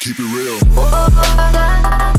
Keep it real.